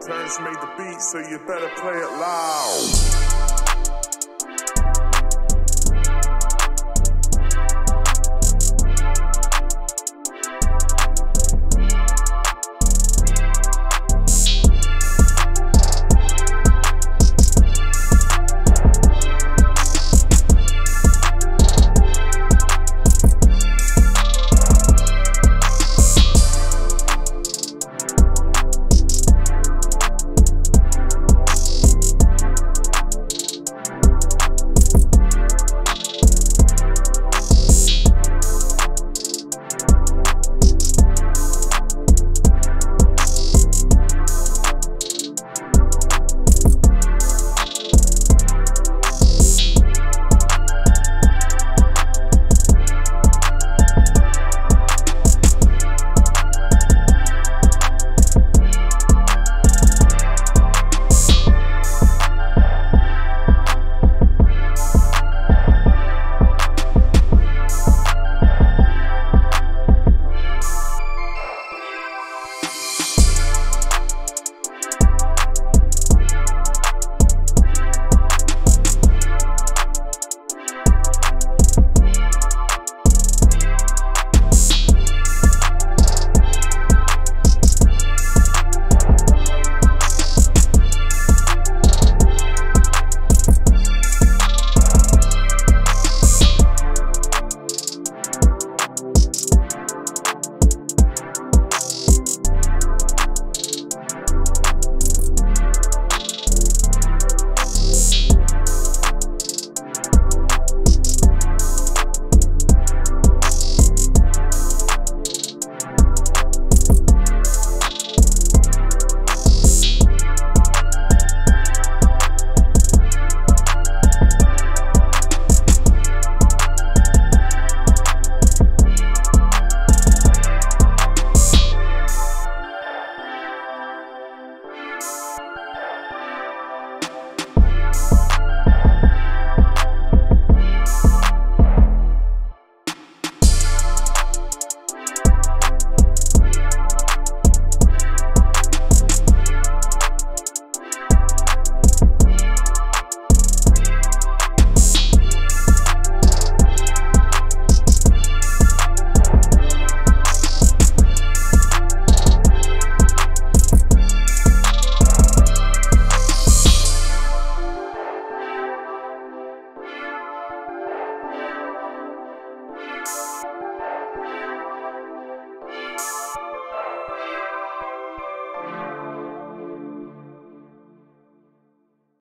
Terrence made the beat, so you better play it loud.